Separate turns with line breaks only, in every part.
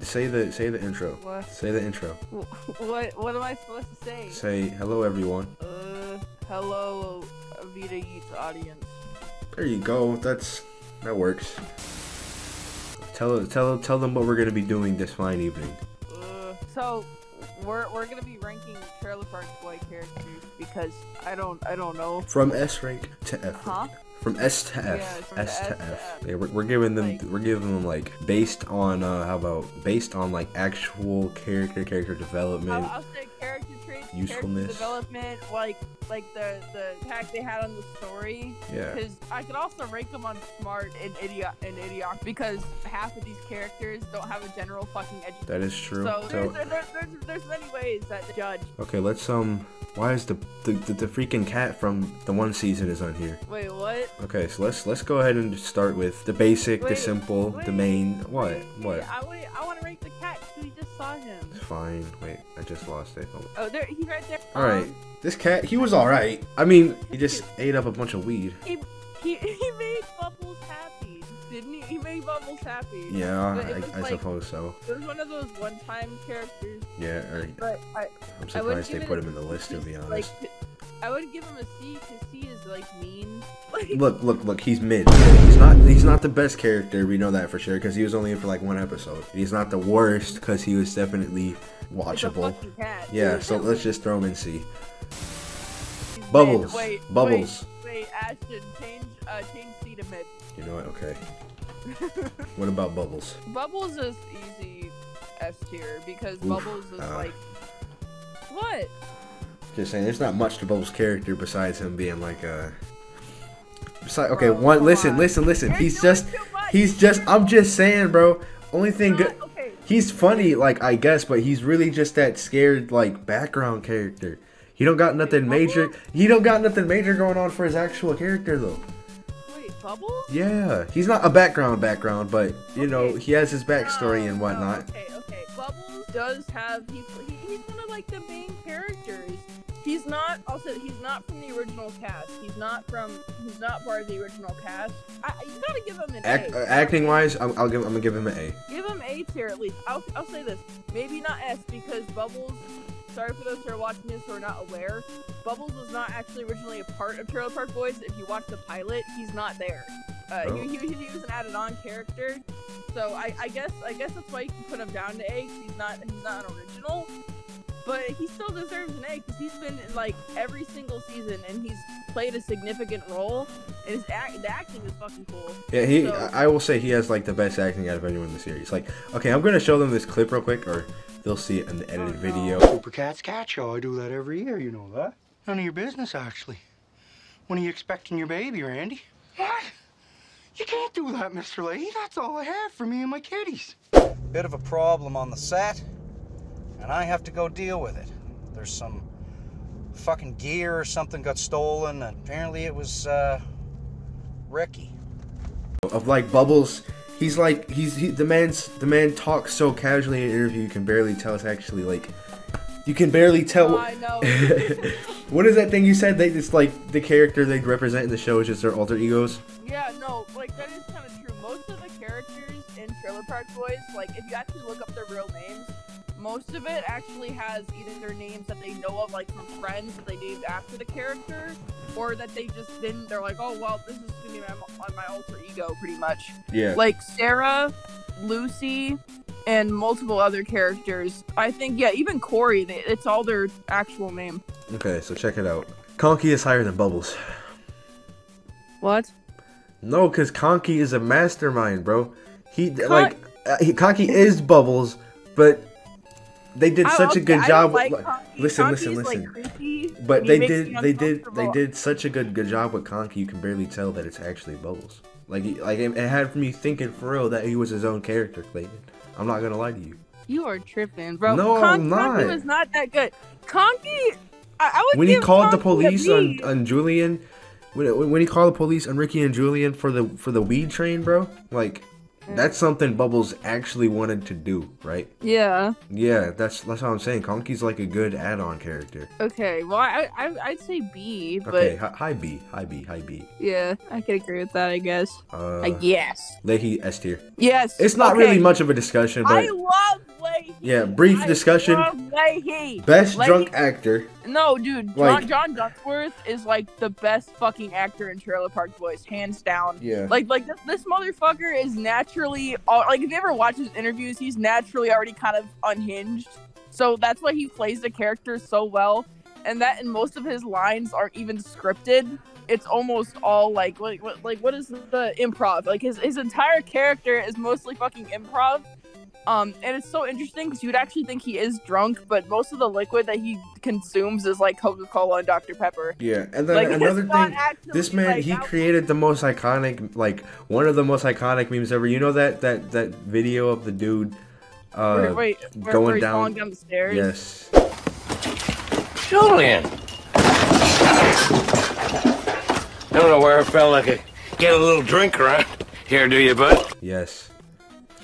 say the say the intro.
What?
Say the intro.
What? What am I supposed to say?
Say hello everyone.
Uh, hello, Vita Eats audience.
There you go. That's that works. Tell tell tell them what we're gonna be doing this fine evening.
Uh, so we're we're gonna be ranking Trailer Park Boy characters because I don't I don't know.
From S rank to F.
Huh?
From S to F.
Yeah,
S to
S
F.
F.
Yeah, we're, we're giving them
Like-
we're giving them like based on uh how about based on like actual character character
I'll,
development.
I'll say character traits,
Usefulness.
development, like like the the impact they had on the story.
Yeah.
Because I could also rank them on smart and idiot and idiot because half of these characters don't have a general fucking education.
That is true.
So,
So
there's, there, there's, there's many ways that to judge.
okay, let's um. Why is the the, the the freaking cat from the one season is on here?
Wait, what?
Okay, so let's let's go ahead and start with the basic, the
Wait,
simple, the main. What?
wait,
What?
wait, I
Fine. Wait, I just lost it. Oh.
Oh, there, he's right there.
All right,
Um,
this cat, he was all right. I mean, he just ate up a bunch of weed.
he, he he made he? Made Bubbles happy.
Yeah,
was
I, I
like-
suppose so.
It was one of those one-time characters,
Yeah, I,
but I,
I'm
I
surprised they put him in the list to be
like,
honest.
I would give him a C because C is like mean. Like,
Look, look, look. He's mid. He's not. He's not the best character. We know that for sure because he was only in for like one episode. He's not the worst because he was definitely watchable. Yeah. So let's just throw him in C. Bubbles.
Wait,
Bubbles.
Wait, wait, Ashton, change, uh, change C to mid.
You know what? Okay. What about Bubbles?
Bubbles is easy S tier because
Oof,
Bubbles is
uh.
like. What?
Just saying, there's not much to Bubbles' character besides him being like a. Besides, okay,
Bro,
one. Listen,
on.
listen, listen.
You're
He's just. He's just. I'm just saying, bro. Only thing good.
Okay.
He's funny, like I guess, but he's really just that scared, like background character. He don't got nothing major. He don't got nothing major going on for his actual character though.
Bubbles?
Yeah, he's not a background background, but you know he has his backstory
No,
and
no,
whatnot.
okay, okay. Bubbles does have he, he he's one of like the main characters. He's not also he's not from the original cast. He's not from he's not part of the original cast. I, you gotta give him an
Act,
A.
uh, acting wise, I'm, I'll give. I'm gonna give him an A.
Give him A tier at least. I'll, I'll say this. Maybe not S because Bubbles. Sorry for those who are watching this who are not aware. Bubbles was not actually originally a part of Trailer Park Boys. If you watch the pilot, he's not there. Uh,
Oh.
he, he, he was an added-on character. So I, I guess I guess that's why you can put him down to A. he's not he's not an original. But he still deserves an A because he's been in like every single season and he's played a significant role. And his act, the acting is fucking cool.
Yeah, he.
So-
I I will say he has like the best acting out of anyone in the series. Like, okay, I'm gonna show them this clip real quick, or they'll see it in the edited
Oh, no.
video.
Super Cat's Cat Show. I do that every year, you know that. None of your business, actually. When are you expecting your baby, Randy? What? You can't do that, Mr. Lahey. That's all I have for me and my kitties.
bit of a problem on the set, and I have to go deal with it. There's some fucking gear or something got stolen, and apparently it was uh, Ricky.
of like Bubbles. He's like he's he, the man's the man talks so casually in an interview you can barely tell it's actually like you can barely tell.
Oh, I know.
what is that thing you said? They it's like the character they represent in the show is just their alter egos.
Yeah, no, like that is kind of true. Most of the characters in Trailer Park Boys, like if you actually look up their real names, most of it actually has either their names that they know of, like from friends that they named after the character, or that they just didn't. They're like, oh well, this is gonna be my, on my alter ego, pretty much.
Yeah.
Like Sarah, Lucy, and multiple other characters. I think, yeah, even Corey, they, it's all their actual name.
Okay, so check it out. Conky is higher than Bubbles.
What?
No, cause Conky is a mastermind, bro. He like uh, he, Conky is Bubbles, but they did
I-
such a good
I
job.
don't
with-
like Conky.
listen,
Conky's,
listen, listen.
creepy,
But
he
they did, they did, they did such a good good job with Conky. You can barely tell that it's actually Bubbles. Like, like it, it had me thinking for real that he was his own character, Klayton. I'm not gonna lie to you.
You are tripping, bro.
No,
Con-
I'm not.
Conky
not.
was not that good. Conky, I, I would
When he called the
Conky a
police on on Julian, when when he called the police on Ricky and Julian for the for the weed train, bro, like that's something Bubbles actually wanted to do, right?
Yeah.
Yeah, that's that's what I'm saying. Conky's like a good add-on character.
Okay. Well, I, I I'd say B, but
Okay, hi, hi B, hi B, hi B.
yeah, I could agree with that. I guess.
Uh,
I guess.
Lahey S tier.
Yes.
It's not
okay.
really much of a discussion, but
I love Lahey.
Yeah, brief
I
discussion.
love Lahey.
best
Lahey-
drunk actor.
No, dude,
Like-
John, John Dunsworth is like the best fucking actor in Trailer Park Boys, hands down.
Yeah.
Like, like this, this motherfucker is naturally, al- like, if you ever watch his interviews, he's naturally already kind of unhinged. So that's why he plays the character so well, and that and most of his lines aren't even scripted. It's almost all like, like, what, like, what is the improv? Like his his entire character is mostly fucking improv. Um, and it's so interesting because you'd actually think he is drunk, but most of the liquid that he consumes is like Coca Cola and Dr Pepper.
Yeah, and then
Like
another thing. This man,
like,
he created the most iconic, like one of the most iconic memes ever. You know that that that video of the dude, uh,
wait, wait, where,
going down-
down the stairs.
yes,
Julian! I don't know where I a fella could get a little drink around here, do you, bud?
yes.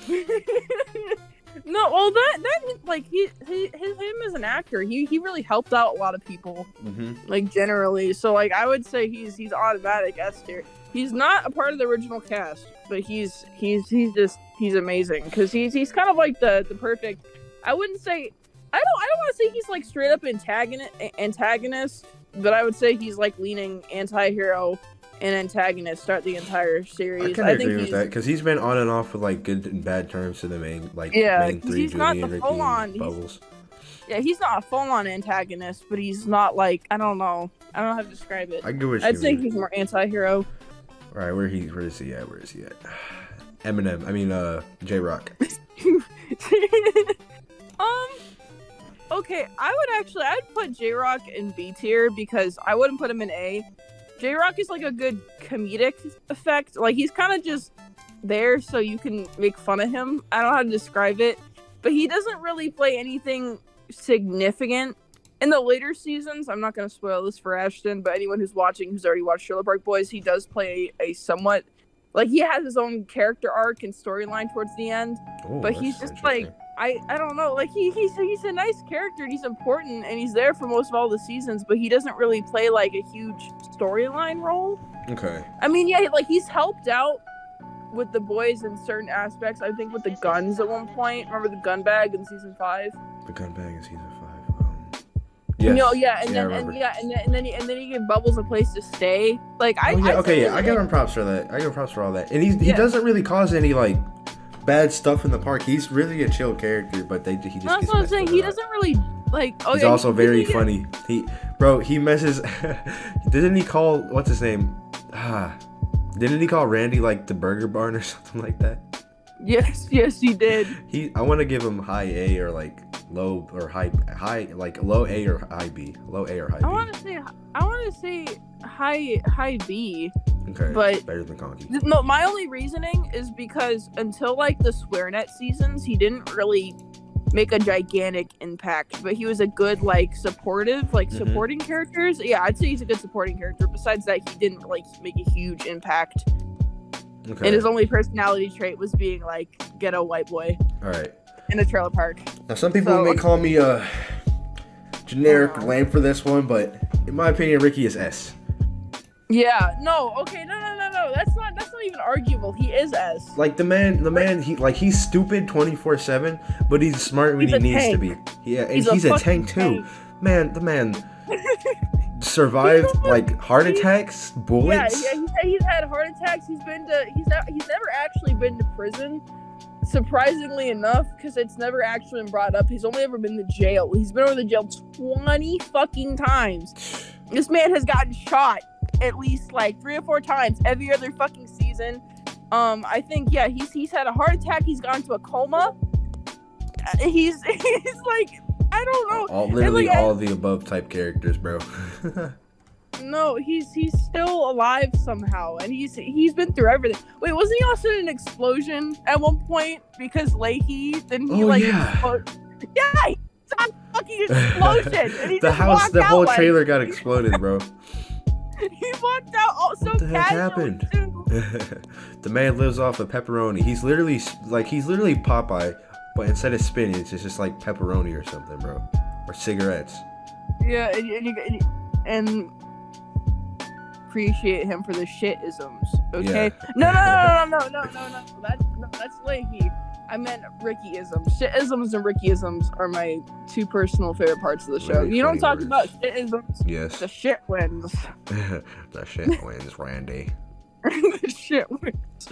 No, well that that like he, he his him as an actor, he he really helped out a lot of people,
hmm
like generally. So like I would say he's he's automatic S tier. He's not a part of the original cast, but he's he's he's just he's amazing because he's he's kind of like the the perfect. I wouldn't say I don't I don't want to say he's like straight up antagonist antagonist, but I would say he's like leaning anti-hero and antagonist start the entire series.
I can
think
agree with that because he's been on and off with like good and bad terms to the main like
Yeah,
main three,
he's not the full-on-
Bubbles.
Yeah, he's not a full-on antagonist, but he's not like I don't know. I don't know how to describe it.
I get what
I'd say
mean.
he's more anti-hero.
All right, where he where is he at? Where is he at? Eminem. I mean, uh, J-Roc.
um. Okay, I would actually I'd put J-Roc in B tier because I wouldn't put him in A. J-Roc is like a good comedic effect. Like he's kind of just there so you can make fun of him. I don't know how to describe it, but he doesn't really play anything significant. In the later seasons, I'm not going to spoil this for Ashton, but anyone who's watching who's already watched Trailer Park Boys, he does play a, a somewhat like he has his own character arc and storyline towards the end.
Oh,
But he's just like. I I don't know. Like he he's he's a nice character and he's important and he's there for most of all the seasons, but he doesn't really play like a huge storyline role.
okay.
I mean, yeah, like he's helped out with the boys in certain aspects. I think with the guns at one point. Remember the gun bag in season five?
The gun bag in season five. Um, yes.
No, yeah, and
Yeah, I
then and yeah, and then and then he, and then he give Bubbles a place to stay. Like I
Oh, yeah,
I'd
okay, yeah, I give him props for that. I give him props for all that. And he's, he
Yeah.
doesn't really cause any like bad stuff in the park. He's really a chill character, but they he just.
That's what I'm saying. He doesn't really like. Oh,
He's
yeah,
also
he-
very
he-
funny. He, bro, he messes. didn't he call what's his name? Ah, didn't he call Randy like the Burger Barn or something like that?
Yes, yes, he did.
He, I want to give him high A or like low or high high like low A or high B, low A or high
I want to say I want to say high high B.
Okay,
but-
better than Conky.
Th- No, my only reasoning is because until like the SwearNet seasons, he didn't really make a gigantic impact, but he was a good like supportive, like
Mhm.
supporting characters. Yeah, I'd say he's a good supporting character. Besides that, he didn't like make a huge impact,
Okay,
and his only personality trait was being like ghetto white boy
all right.
in a trailer park.
Now, some people
So-
may call me a generic
Oh.
lame for this one, but in my opinion, Ricky is S.
Yeah, no, okay, no, no, no, no. That's not that's not even arguable. He is S.
Like the man, the man, he like he's stupid twenty four seven, but he's smart when
He's
he needs to be. Yeah, and
He's
he's,
a
a,
fucking
tank too.
tank.
Man, the man survived like heart attacks,
Yeah,
bullets.
yeah, he's, he's had heart attacks. He's been to he's not he's never actually been to prison. Surprisingly enough, because it's never actually been brought up. He's only ever been to jail. He's been over the jail twenty fucking times. This man has gotten shot at least like three or four times every other fucking season. Um, I think yeah, he's he's had a heart attack. He's gone to a coma. Uh, He's he's like I don't know.
all literally
like, I-
all of the above type characters, bro.
No, he's he's still alive somehow, and he's he's been through everything. Wait, wasn't he also in an explosion at one point because Lahey? Then he
Oh,
like,
yeah.
explo- yeah, fucking explosion, and he
the house, the whole
like-
trailer got exploded, bro.
he walked out also
What the heck happened? the man lives off of pepperoni. He's literally like he's literally Popeye, but instead of spinach, it's just like pepperoni or something, bro, or cigarettes.
Yeah, and, and, you, and, and appreciate him for the shit isms. Okay. No, no, no, no, no, no, no, no, no. That's no, that's Lahey. I meant Ricky isms. Shit isms and Ricky isms are my two personal favorite parts of the show.
Really
you don't talk
words.
about shit isms.
Yes.
The shit wins.
the shit wins, Randy.
the shit wins.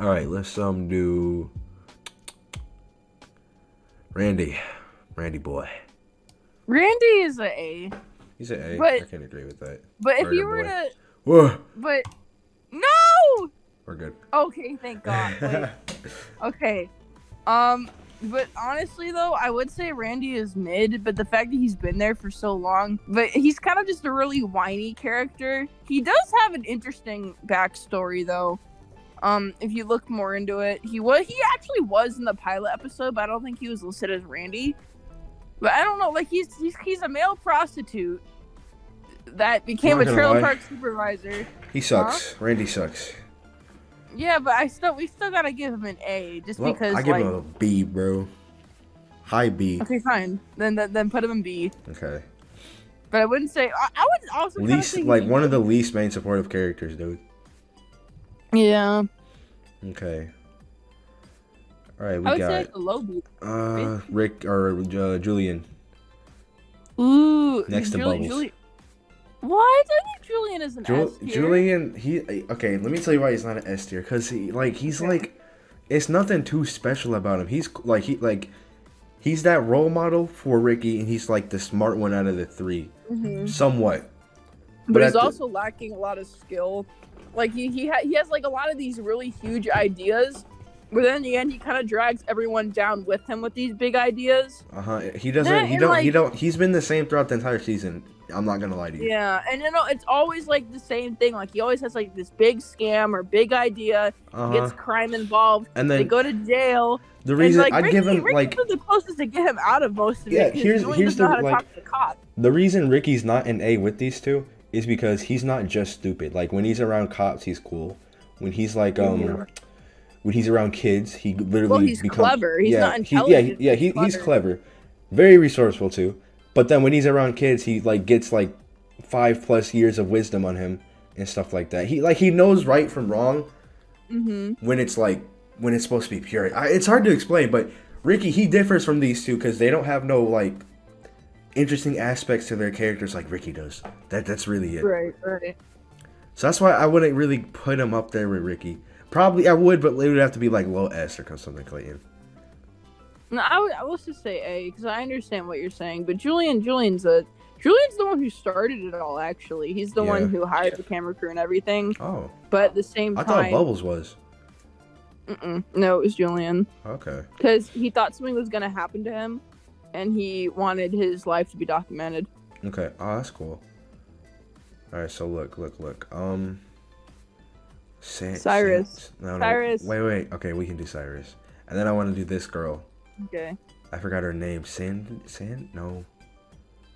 All right, let's um do Randy, Randy boy.
Randy is a A,
He's an A.
But-
I can agree with that.
but if you were
boy.
to,
Whoa,
but no.
we're good.
Okay, thank God. Wait. Okay. Um, but honestly though, I would say Randy is mid, but the fact that he's been there for so long, but he's kind of just a really whiny character. He does have an interesting backstory though. Um, if you look more into it, he was he actually was in the pilot episode, but I don't think he was listed as Randy. But I don't know, like he's he's he's a male prostitute that became a trailer
lie.
park supervisor.
he sucks. Randy sucks.
Yeah, but I still we still gotta give him an A just
Well,
because
I give
like
him a B, bro. High B.
Okay, fine. Then then, then put him in B.
Okay.
But I wouldn't say. I, I would also
Least like one of the least main supportive characters, dude.
Yeah,
Okay. All right, we I
would say
got
like a low B.
uh Rick or uh, Julian.
Ooh,
Next to
Juli-
Bubbles.
What? I think Julian is an
Ju-
S tier.
Julian, he okay. Let me tell you why he's not an S tier. Cause he like he's like, it's nothing too special about him. He's like he like, he's that role model for Ricky, and he's like the smart one out of the 3
Mhm.
somewhat.
but,
but
he's
at the-
also lacking a lot of skill. Like he he, ha- he has like a lot of these really huge ideas, but then in the end he kind of drags everyone down with him with these big ideas.
Uh huh. He doesn't.
Yeah,
he don't. he don't. He's been the same throughout the entire season. I'm not gonna lie to you.
Yeah, and you know it's always like the same thing. Like he always has like this big scam or big idea,
Uh huh.
gets crime involved.
And then they
go to jail.
the reason
like,
I'd
Ricky,
give him
Ricky
like
the closest to get him out of most of
Yeah,
it.
here's- here's the, like-
the cop.
the reason Ricky's not an A with these two is because he's not just stupid. Like when he's around cops, he's cool. When he's like um,
Mhm.
when he's around kids, he literally
Well, he's
becomes
clever. He's
yeah,
not
yeah,
intelligent,
he- yeah,
he's
he, he's
clever.
clever, very resourceful too. But then when he's around kids, he like gets like five plus years of wisdom on him and stuff like that. He like he knows right from wrong
Mm-hmm.
when it's like when it's supposed to be pure. I, it's hard to explain, but Ricky he differs from these two because they don't have no like interesting aspects to their characters like Ricky does. That that's really it.
Right, right.
So that's why I wouldn't really put him up there with Ricky. Probably I would, but it would have to be like low S or something, Klayton.
No, I would. I will just say A because I understand what you're saying. But Julian, Julian's a Julian's the one who started it all. Actually, he's the
Yeah.
one who hired the camera crew and everything.
Oh,
But at the same
I thought Bubbles was
mm-mm, no, it was Julian
okay.
because he thought something was gonna happen to him, and he wanted his life to be documented.
Okay. Oh, that's cool. All right. So look, look, look. Um. San-
Cyrus.
San- no, no.
Cyrus.
Wait, wait. Okay, we can do Cyrus, and then I want to do this girl.
Okay,
I forgot her name. Sand. Sand. No.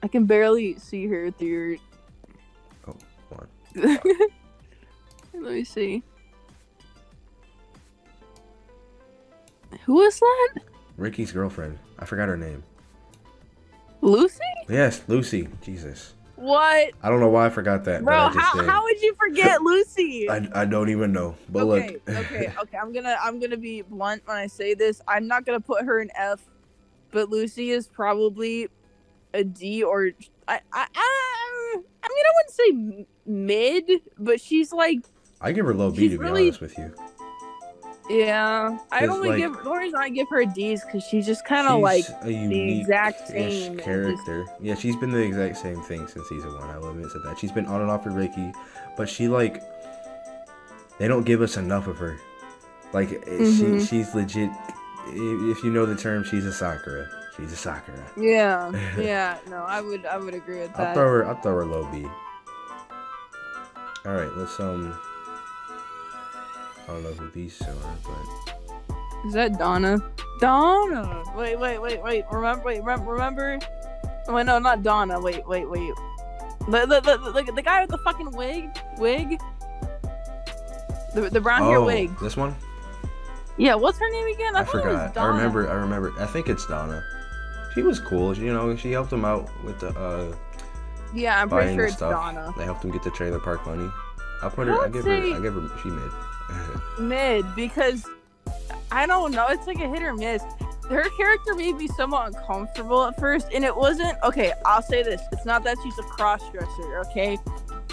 I can barely see her through.
Oh, hold
Your... Let me see. Who is that?
Ricky's girlfriend. I forgot her name.
Lucy?
Yes, Lucy. Jesus.
What?
I don't know why I forgot that, but
Bro,
I just
how, how would you forget Lucy?
I, I don't even know. But
okay,
look.
okay, okay. I'm gonna I'm gonna be blunt when I say this. I'm not gonna put her in F, but Lucy is probably a D or I I I, I mean I wouldn't say mid, but she's like
I give her low B to be
really-
honest with you.
Yeah. I only
like-
give the only reason I give her D's because she's just kind of like
unique
exact same,
character. Yeah, she's been the exact same thing since season one. I will admit to that. She's been on and off with Ricky, but she like they don't give us enough of her. Like eh, she
Mhm.
she's legit. If you know the term, she's a Sakura. She's a Sakura.
yeah yeah. No, I would I would agree with that.
I'll throw her. I'll throw her low B. All right, let's um. I don't know who these two are, but
Is that Donna? Donna. Wait, wait, wait, wait. Remember, wait, remember, remember. Wait, no, not Donna. Wait, wait, wait. The the, the, the, the guy with the fucking wig wig. The, the brown hair
Oh,
wig.
this one?
Yeah, what's her name again?
I,
thought it was
forgot. I remember. I remember. I think it's Donna. She was cool. She, you know, she helped him out with the uh,
Yeah, I'm pretty sure it's
stuff.
Donna.
They helped him get the trailer park money. I put her. I
would
give her. I give her. She mid.
Mid because I don't know. It's like a hit or miss. Her character made me somewhat uncomfortable at first, and it wasn't okay. I'll say this: it's not that she's a cross dresser. Okay,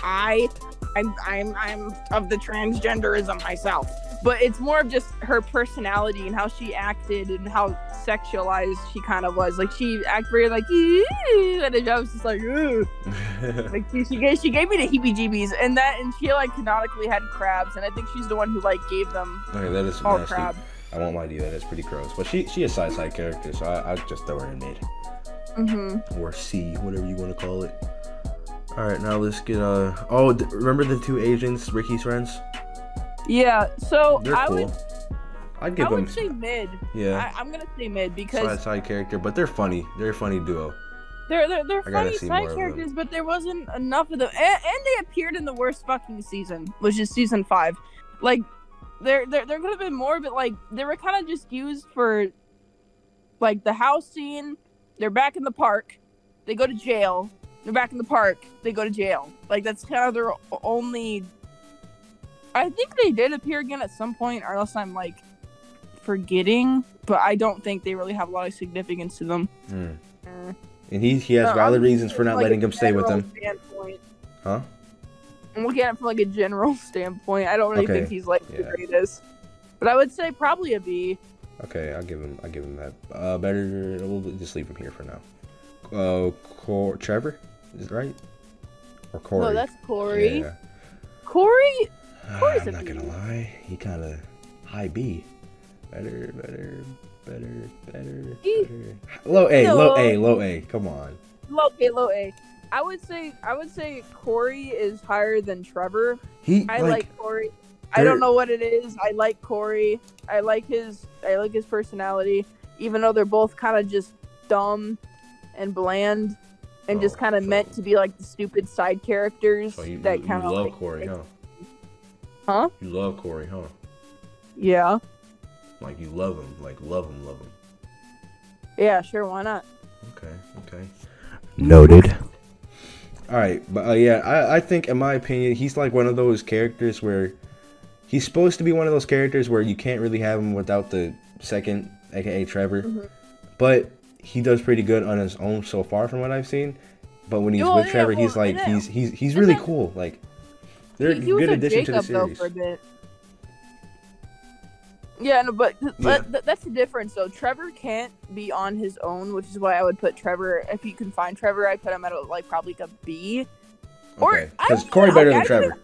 I, I'm, I'm, I'm of the transgenderism myself, but it's more of just her personality and how she acted and how sexualized she kind of was. Like she acted very like, and I was just like, like she, she gave she gave me the heebie-jeebies, and that and she like canonically had crabs, and I think she's the one who like gave them
okay, that is
all
nasty.
crab.
I won't lie to you. That is pretty gross. But she she a side side character, so I I just throw her in mid
Mm-hmm.
or C, whatever you want to call it. All right, now let's get uh. Oh, d- remember the two Asians, Ricky's friends?
Yeah, so
They're
I
cool.
would
I'd
I
give them
would say mid.
yeah
I, I'm gonna say mid
side
because
side character, but they're funny. They're a funny duo.
they're they're, they're funny side characters, but there wasn't enough of them, and, and they appeared in the worst fucking season, which is season five. Like there there there could have been more, but like they were kind of just used for like the house scene. They're back in the park. They go to jail. They're back in the park. They go to jail. Like that's kind of their only. I think they did appear again at some point, or else I'm like forgetting. But I don't think they really have a lot of significance to them. Eh.
And he he has
No,
valid
I'm
reasons for not
like
letting
a
him stay with
general
them.
Standpoint.
Huh?
I'm looking at it from like a general standpoint. I don't really
Okay,
think he's like the greatest. But I would say probably a B.
Okay, I'll give him. I'll give him that. Uh, better. We'll just leave him here for now. Uh, Cor- Trevor, is it right? Or Corey?
No, that's Corey.
Yeah.
Corey.
Uh,
Corey's
I'm not gonna lie. He kind of high B. Better, better, better, better, better. Low A, low A, low A. Come on.
Low A, low A. I would say I would say Corey is higher than Trevor.
He
I
like,
like, Corey. I don't know what it is. I like Corey. I like his I like his personality. Even though they're both kind of just dumb and bland and oh, just
Oh,
kind of
so-
meant to be like the stupid side characters
So you,
that kind of
love
like,
Corey, huh?
Huh?
You love Corey, huh?
Yeah.
Like you love him, like love him, love him.
Yeah, sure, why not?
Okay, okay. Noted. All right, but uh, yeah, I, I think in my opinion, he's like one of those characters where he's supposed to be one of those characters where you can't really have him without the second, aka Trevor.
Mhm.
But he does pretty good on his own so far, from what I've seen. But when he's
Well,
with
yeah,
Trevor, he's like he's he's he's really cool. Like they're a
he, he was
good
a
addition
Jacob
to the
though
series.
for a bit. Yeah, no, but th-
Yeah.
th- th- that's the difference though. Trevor can't be on his own, which is why I would put Trevor. If you can find Trevor, I put him at a, like probably like a B. or-
Okay, because Corey better
okay,
than
I
Trevor.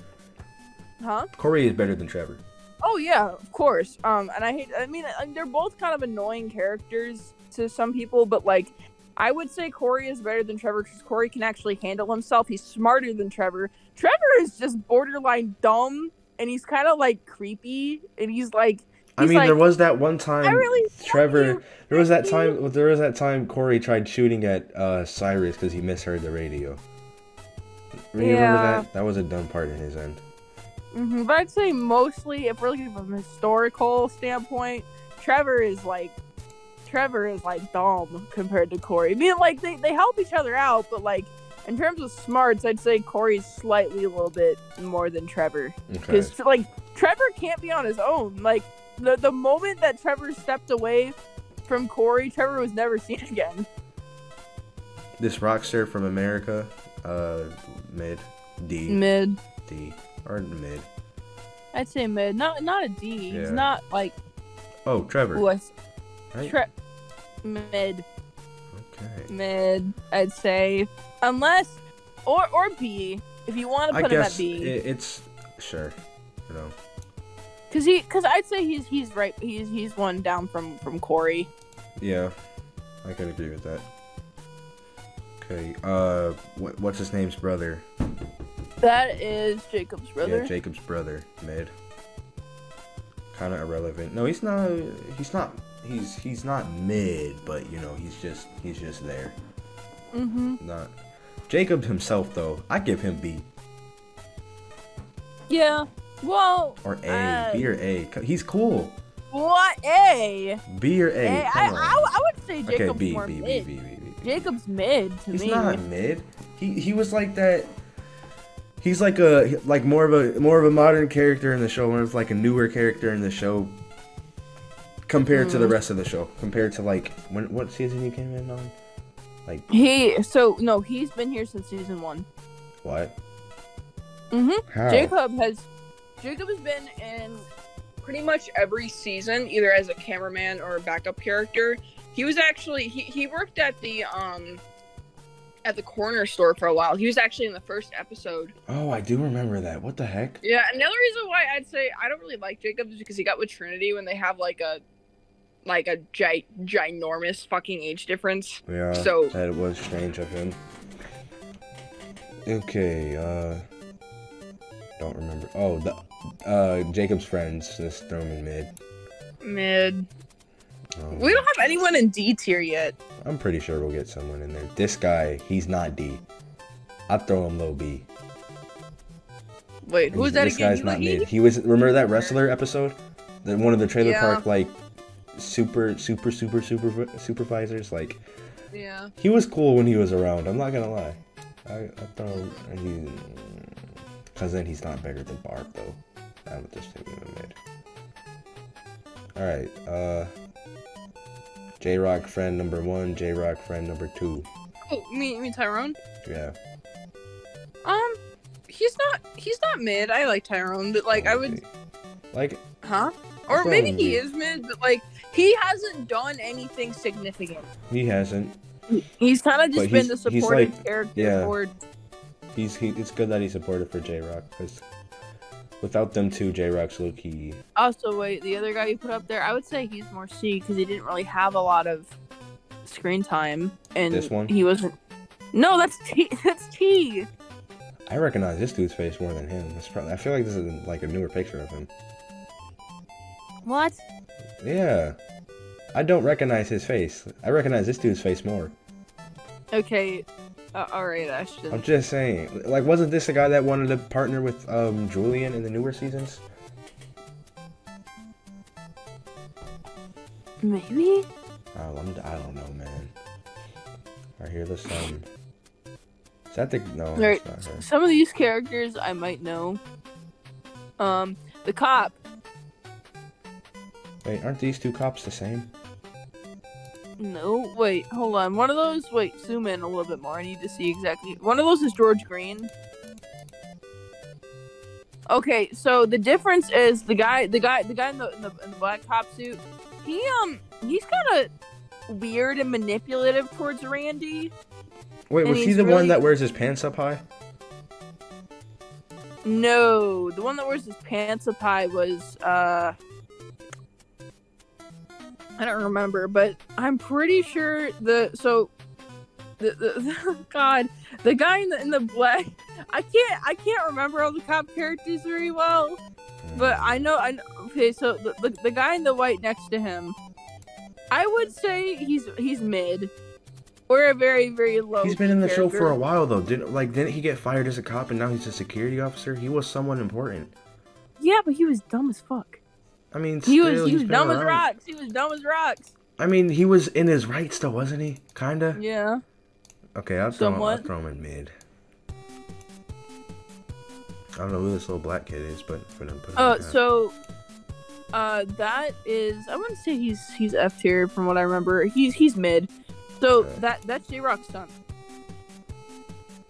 Huh?
Corey is better than Trevor.
Oh yeah, of course. Um, and I hate. I mean, they're both kind of annoying characters to some people, but like, I would say Corey is better than Trevor because Corey can actually handle himself. He's smarter than Trevor. Trevor is just borderline dumb, and he's kind of like creepy, and he's like.
I mean,
like,
there was that one time
I really
Trevor. There was that time. There was that time Corey tried shooting at uh, Cyrus because he misheard the radio. You remember
Yeah.
that? That was a dumb part in his end.
hmm But I'd say mostly, if we're looking from a historical standpoint, Trevor is like, Trevor is like dumb compared to Corey. I mean, like they, they help each other out, but like in terms of smarts, I'd say Corey's slightly a little bit more than Trevor.
Okay.
Because like Trevor can't be on his own. Like the the moment that Trevor stepped away from Corey, Trevor was never seen again.
This rockster from America, uh, mid, D,
Mid,
D, or mid.
I'd say mid. Not not a D.
Yeah.
He's not like
Oh, Trevor.
who I
right?
Tre- mid.
okay.
mid, I'd say, unless or or B if you want to
I
put him
guess
at B,
it, it's sure. You know.
because he because I'd say he's he's right he's he's one down from from Corey.
Yeah, I can agree with that. Okay. Uh, what, what's his name's brother?
That is Jacob's brother.
Yeah, Jacob's brother, mid. Kind of irrelevant. No, he's not. He's not. He's he's not mid, but you know, he's just he's just there.
mm-hmm.
Not. Jacob himself, though, I give him B
Yeah. Well.
or A.
uh,
B or A. He's cool.
What A?
B or A.
A. I,
Come
I,
on.
I would say
okay,
Jacob's
B,
more
B, B,
mid.
B, B, B, B.
Jacob's mid to
He's
me.
not mid. He he was like that. He's like a like more of a more of a modern character in the show, more of like a newer character in the show compared to the
Mm.
rest of the show. Compared to like when what season he came in on? Like
He so no, he's been here since season one.
what?
Mm-hmm.
How?
Jacob has Jacob has been in pretty much every season, either as a cameraman or a backup character. He was actually he, he worked at the um at the corner store for a while. He was actually in the first episode.
Oh, I do remember that. What the heck?
Yeah, another reason why I'd say I don't really like Jacob is because he got with Trinity when they have like a like a gi- ginormous fucking age difference.
Yeah,
So-
that was strange of him. Okay, uh, don't remember. Oh, the uh Jacob's friends. This throw him in mid.
Mid.
Um,
We don't have anyone in D tier yet.
I'm pretty sure we'll get someone in there. This guy, he's not D. I'd throw him low B.
Wait, who's that
this
again?
guy's
You
not mid. He was remember that wrestler episode, the one of the trailer
Yeah.
park like super super super super supervisors. Like
Yeah.
he was cool when he was around. I'm not gonna lie. I, I throw and he, cause then he's not better than Barb though. I would just take him mid. All right, uh, J-Roc friend number one, J-Roc friend number two.
Oh, you mean, Tyrone?
Yeah.
Um, he's not. He's not mid. I like Tyrone, but like I would,
Like
huh? Or maybe he is mid, but like he hasn't done anything significant.
he hasn't.
He's kind of just been the supporting
like-
character
yeah.
for.
He's he. It's good that he's supported for J-Roc because without them two, J-Roc's low key.
Also, wait, the other guy you put up there, I would say he's more C because he didn't really have a lot of screen time, and
This one?
he wasn't. No, that's T. That's T.
I recognize this dude's face more than him. Probably, I feel like this is like a newer picture of him.
What?
Yeah. I don't recognize his face. I recognize this dude's face more.
Okay. Uh, all right, Ashton.
I'm just saying. Like, wasn't this the guy that wanted to partner with um, Julian in the newer seasons?
Maybe.
Oh, I'm, I don't know, man. I hear this. Um, is that the no?
Right.
Not.
Some of these characters I might know. Um, the cop.
Wait, aren't these two cops the same?
No, wait, hold on. One of those. Wait, zoom in a little bit more. I need to see exactly. One of those is George Green. Okay, so the difference is the guy, the guy, the guy in the in the, in the black cop suit. He um, he's kind of weird and manipulative towards Randy.
Wait, was he the one that wears his pants up high?
No, the one that wears his pants up high was uh I don't remember, but I'm pretty sure the so the, the God, the guy in the in the black I can't I can't remember all the cop characters very well, but I know I know, okay, so the, the the guy in the white next to him I would say he's he's mid. Or a very very low.
He's been in the show for a while though. Didn't like didn't he get fired as a cop and now he's a security officer? He was someone important.
Yeah, but he was dumb as fuck.
I mean,
He was
still,
he
he's
was dumb as rocks. He was dumb as rocks.
I mean, he was in his right though, wasn't he? Kinda.
Yeah.
Okay, I'll throw, him, I'll throw him in mid. I don't know who this little black kid is, but for them put him
Uh, so, uh, that is I wouldn't say he's he's F tier from what I remember. He's he's mid. So
Okay.
that that's J-Roc's son.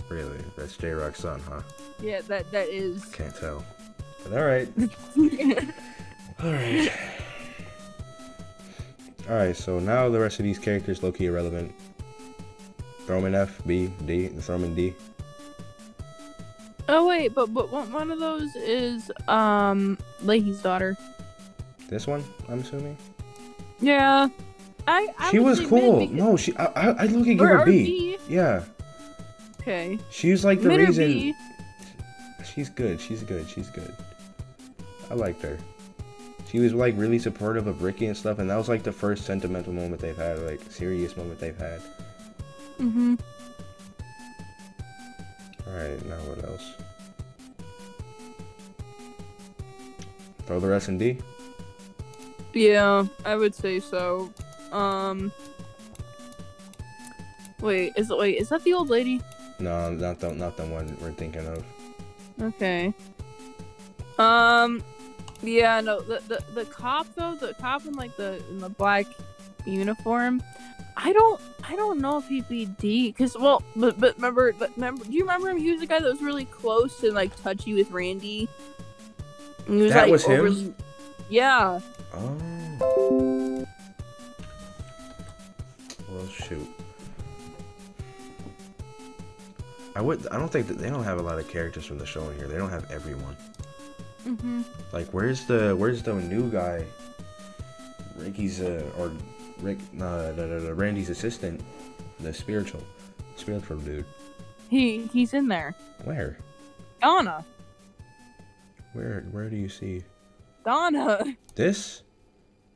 really, that's J-Roc's son, huh?
Yeah, that that is.
Can't tell. But all right, all right, all right. So now the rest of these characters low key irrelevant. Throw 'em in F, B, D, throw 'em in D.
oh wait, but but one one of those is um Lahey's daughter.
This one, I'm assuming.
Yeah. I, I
she was cool. No, she. I. I, I'd look at give her
or
B.
B.
Yeah,
Okay.
she's like the
Mid or
reason.
B.
She's good. She's good. She's good. I liked her. She was like really supportive of Ricky and stuff, and that was like the first sentimental moment they've had, like serious moment they've had.
Mm-hmm.
Alright, now what else? Throw the rest in D?
Yeah, I would say so. Um. Wait, is it wait? Is that the old lady?
No, not the not the one we're thinking of.
Okay. Um. Yeah, no. The the, the cop though, the cop in like the in the black uniform. I don't I don't know if he'd be D because well, but but remember, but remember, do you remember him? He was the guy that was really close and like touchy with Randy. And he was,
That
like,
was him?
Yeah.
Oh. Well, shoot. I would. I don't think that they don't have a lot of characters from the show in here. They don't have everyone.
Mm-hmm.
Like, where's the where's the new guy? Ricky's uh or Rick the, the, the Randy's assistant, the spiritual, spiritual dude.
He he's in there.
Where?
Donna.
Where? Where do you see
Donna.
this?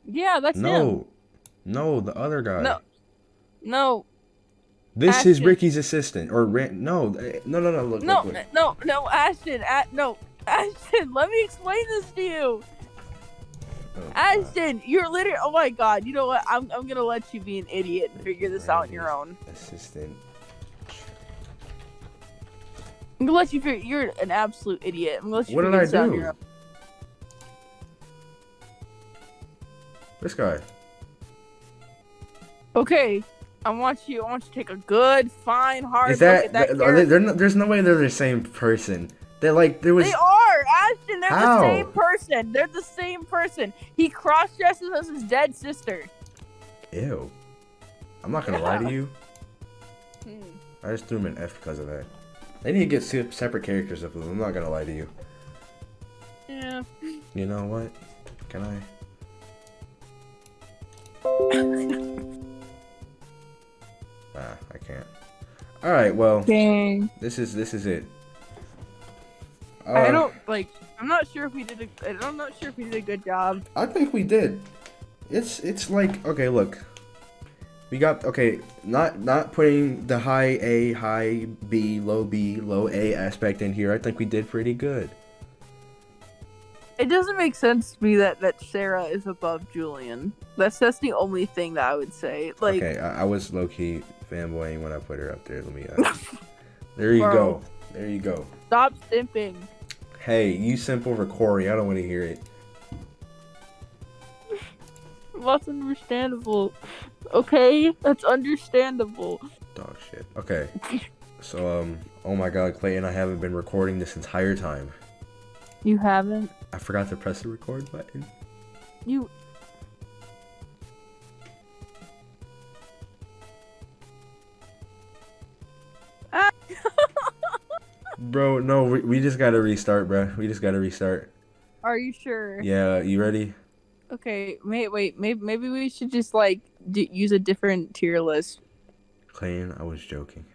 Yeah, that's him.
No, no, the other guy.
No. No.
This is Ricky's assistant or Ran- no, no, no, no. Look,
No,
look, look.
no, no, Ashton, A- no, Ashton, let me explain this to you.
Oh.
Ashton, you're literally, oh my god, you know what? I'm, I'm gonna let you be an idiot and figure this out on your own.
Assistant.
I'm gonna let you figure, you're an absolute idiot. I'm gonna let you
What did
figure
I
this out on
do?
your own.
This guy.
Okay, I want you, I want you to take a good, fine, hard
Is
look
that?
at that
they, there's no way they're the same person. They're like there was.
They are, Ashton, they're
How?
the same person. They're the same person. He cross-dresses as his dead sister.
Ew. I'm not gonna lie to you.
Hmm.
I just threw him an F because of that. They need to get separate characters of them. I'm not gonna lie to you.
Yeah.
You know what? Can I? Ah, I can't. All right. Well,
Dang.
this is this is it.
I
Uh,
don't like. I'm not sure if we did. A, I'm not sure if we did a good job.
I think we did. It's it's like okay, look. We got okay, not not putting the high A, high B, low B, low A aspect in here. I think we did pretty good.
It doesn't make sense to me that that Sarah is above Julian. That's that's the only thing that I would say. Like,
okay, I, I was low key fanboying when I put her up there. Let me. Uh, there you
Bro.
go. There you go.
stop simping.
Hey, you simp over Corey. I don't want to hear it.
That's understandable. Okay, that's understandable.
Dog shit. Okay. So um, oh my God, Klayton, I haven't been recording this entire time.
You haven't.
I forgot to press the record button.
You.
Bro, no, we, we just gotta restart, bro. We just gotta restart.
Are you sure?
Yeah, you ready?
Okay. Wait. Wait. Maybe maybe we should just like d- use a different tier list.
Klayton, I was joking.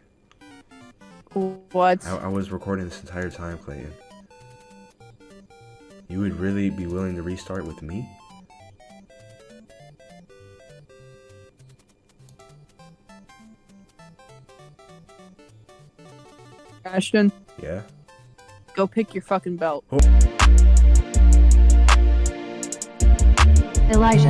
What?
I, I was recording this entire time, Klayton. You would really be willing to restart with me?
Ashton,
Yeah?
go pick your fucking belt.
Elijah.